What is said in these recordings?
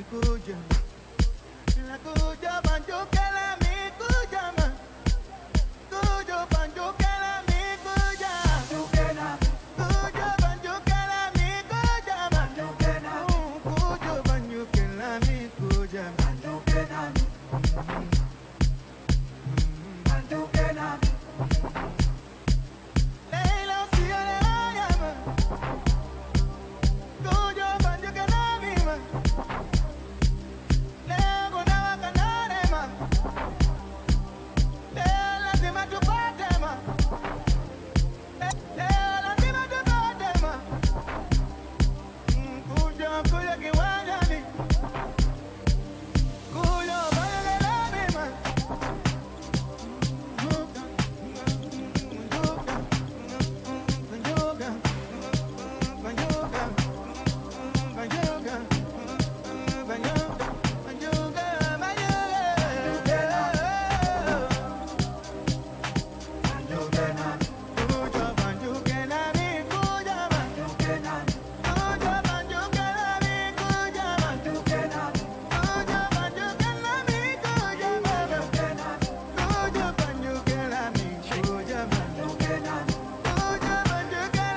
Ikoja, Ikoja, Banjoka.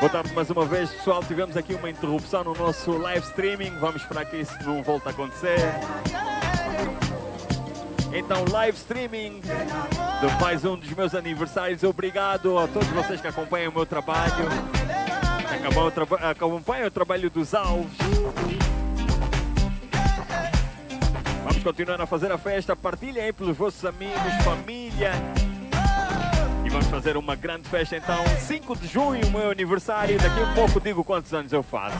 Voltamos mais uma vez, pessoal. Tivemos aqui uma interrupção no nosso live streaming. Vamos esperar que isso não volte a acontecer. Então, live streaming de mais um dos meus aniversários. Obrigado a todos vocês que acompanham o meu trabalho, acabam o traba- acompanham o trabalho dos alvos. Vamos continuar a fazer a festa. Partilhem aí pelos vossos amigos, família. Vamos fazer uma grande festa então. 5 de junho, meu aniversário. Daqui a pouco digo quantos anos eu faço.